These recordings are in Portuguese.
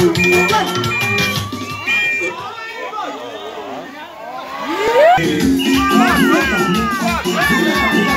Vai, vai, vai.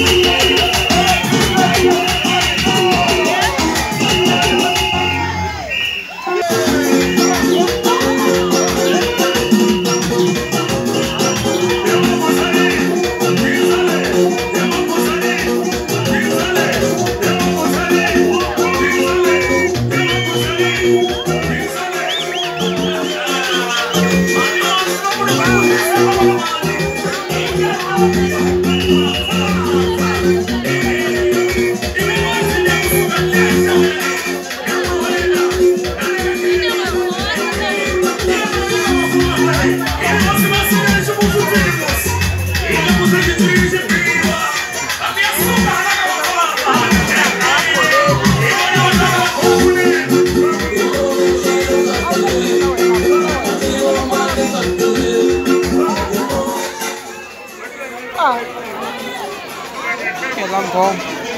Yeah. Em làm.